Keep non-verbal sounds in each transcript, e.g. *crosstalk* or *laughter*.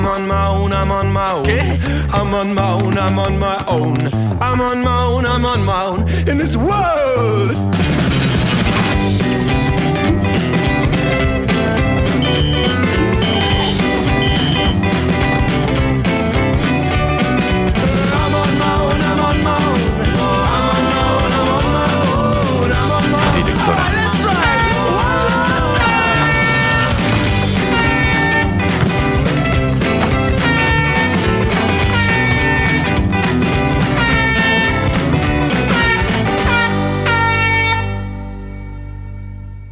I'm on my own, I'm on my own. I'm on my own, I'm on my own. I'm on my own, I'm on my own. In this world.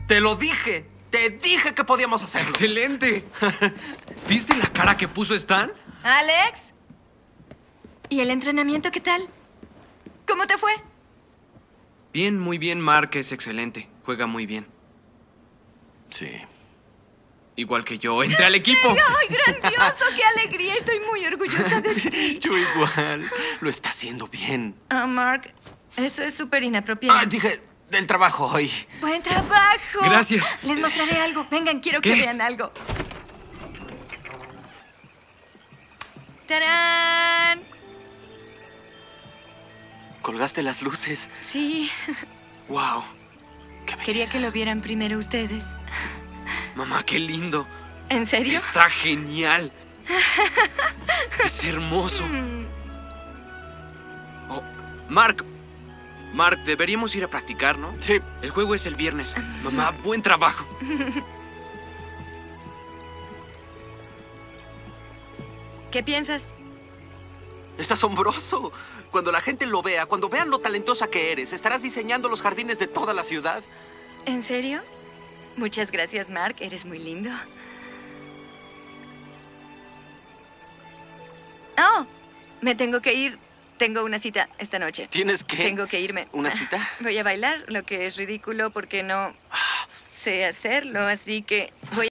Te lo dije. Te dije que podíamos hacerlo. ¡Excelente! *laughs* ¿Viste la cara que puso Stan? Alex. ¿Y el entrenamiento qué tal? ¿Cómo te fue? Bien, muy bien. Mark es excelente. Juega muy bien. Sí. Igual que yo. Entré al equipo. *laughs* ¡Ay, grandioso! ¡Qué alegría! Estoy muy orgullosa de ti. *laughs* Yo igual. Lo está haciendo bien. Ah, Mark, eso es súper inapropiado. Ah, dije, del trabajo hoy. Buen trabajo. Gracias. Les mostraré algo. Vengan, quiero ¿Qué? que vean algo. ¡Tarán! Colgaste las luces. Sí, Wow. Qué quería que lo vieran primero ustedes. Mamá, qué lindo. ¿En serio? Está genial. Es hermoso. Mm, Oh, Mark. Mark, deberíamos ir a practicar, ¿no? Sí. El juego es el viernes. Mamá, buen trabajo. *laughs* ¿Qué piensas? Es asombroso. Cuando la gente lo vea, cuando vean lo talentosa que eres, estarás diseñando los jardines de toda la ciudad. ¿En serio? Muchas gracias, Mark. Eres muy lindo. Oh, me tengo que ir. Tengo una cita esta noche. ¿Tienes que Tengo que irme. ¿Una cita? *laughs* Voy a bailar, lo que es ridículo porque no sé hacerlo, así que voy